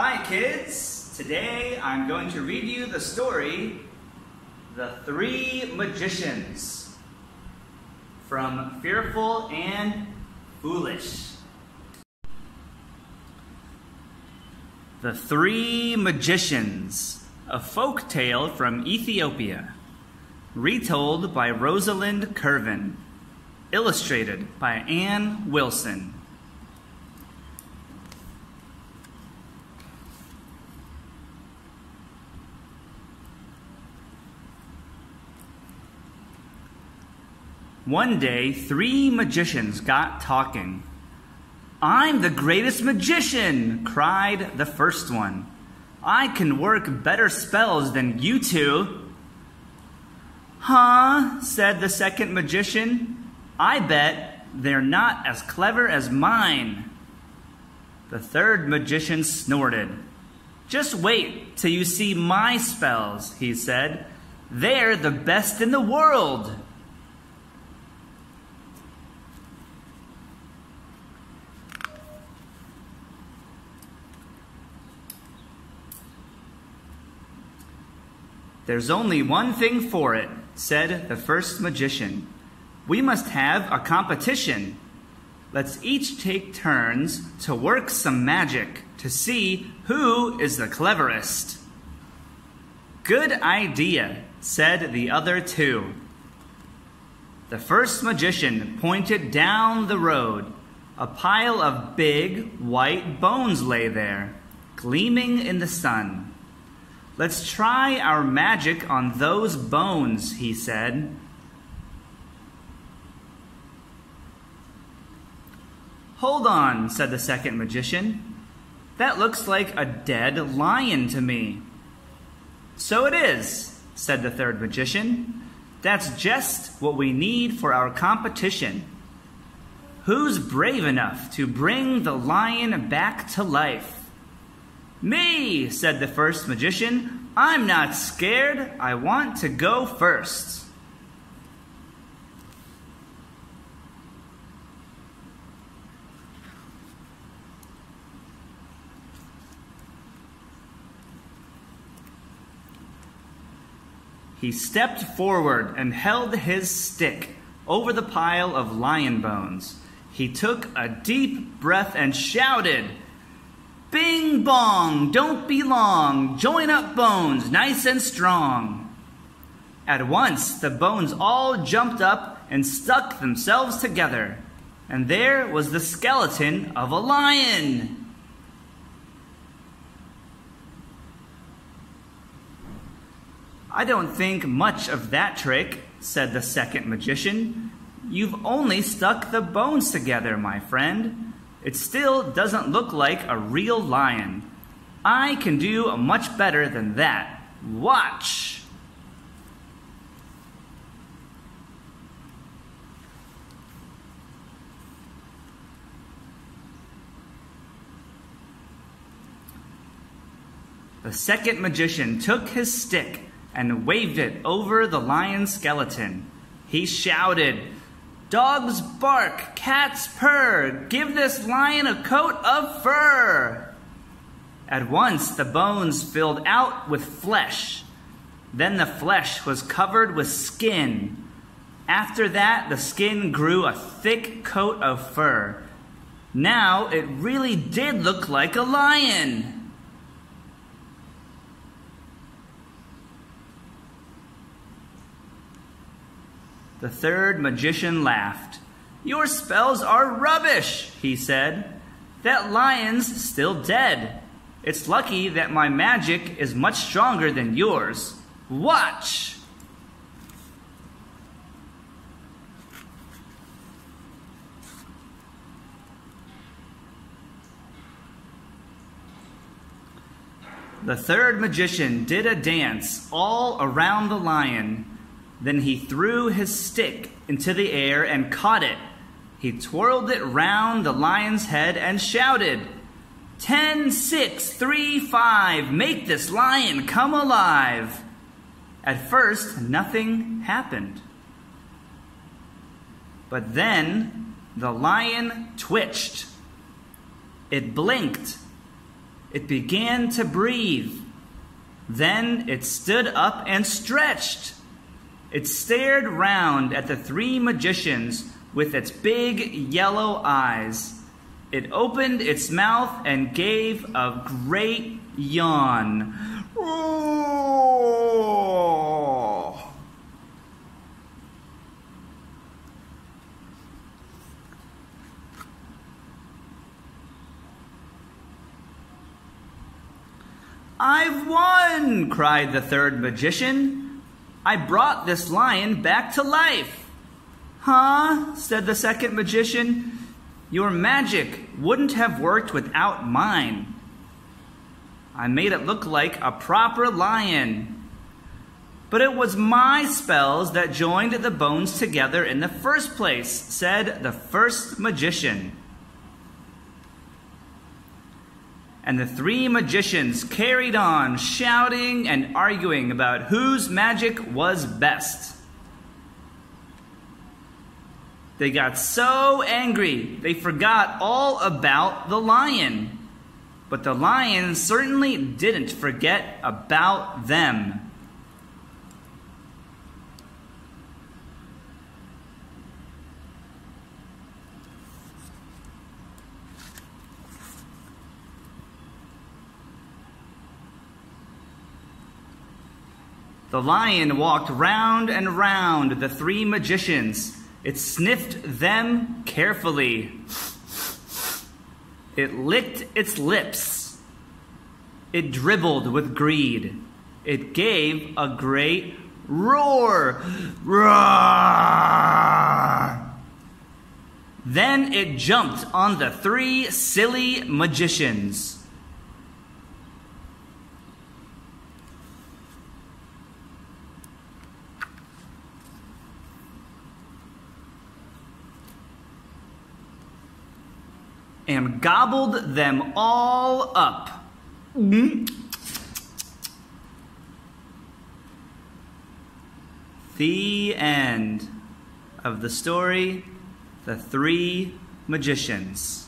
Hi kids! Today I'm going to read you the story The Three Magicians from Fearful and Foolish. The Three Magicians, a folk tale from Ethiopia, retold by Rosalind Kerven, illustrated by Anne Wilson. One day, three magicians got talking. I'm the greatest magician, cried the first one. I can work better spells than you two. Huh, said the second magician. I bet they're not as clever as mine. The third magician snorted. Just wait till you see my spells, he said. They're the best in the world. There's only one thing for it, said the first magician. We must have a competition. Let's each take turns to work some magic to see who is the cleverest. Good idea, said the other two. The first magician pointed down the road. A pile of big, white bones lay there, gleaming in the sun. Let's try our magic on those bones, he said. Hold on, said the second magician. That looks like a dead lion to me. So it is, said the third magician. That's just what we need for our competition. Who's brave enough to bring the lion back to life? Me, said the first magician. I'm not scared. I want to go first. He stepped forward and held his stick over the pile of lion bones. He took a deep breath and shouted, Bing bong, don't be long, join up bones, nice and strong. At once the bones all jumped up and stuck themselves together, and there was the skeleton of a lion. I don't think much of that trick, said the second magician. You've only stuck the bones together, my friend. It still doesn't look like a real lion. I can do much better than that. Watch! The second magician took his stick and waved it over the lion's skeleton. He shouted, Dogs bark, cats purr, give this lion a coat of fur. At once the bones filled out with flesh. Then the flesh was covered with skin. After that, the skin grew a thick coat of fur. Now it really did look like a lion. The third magician laughed. Your spells are rubbish, he said. That lion's still dead. It's lucky that my magic is much stronger than yours. Watch! The third magician did a dance all around the lion then he threw his stick into the air and caught it. He twirled it round the lion's head and shouted, Ten, six, three, five, make this lion come alive. At first, nothing happened. But then the lion twitched. It blinked. It began to breathe. Then it stood up and stretched. It stared round at the three magicians with its big yellow eyes. It opened its mouth and gave a great yawn. I've won! cried the third magician. I brought this lion back to life. Huh? said the second magician. Your magic wouldn't have worked without mine. I made it look like a proper lion. But it was my spells that joined the bones together in the first place, said the first magician. And the three magicians carried on, shouting and arguing about whose magic was best. They got so angry, they forgot all about the lion. But the lion certainly didn't forget about them. The lion walked round and round the three magicians. It sniffed them carefully. It licked its lips. It dribbled with greed. It gave a great roar. Roar! Then it jumped on the three silly magicians. And gobbled them all up. Mm. The end of the story The Three Magicians.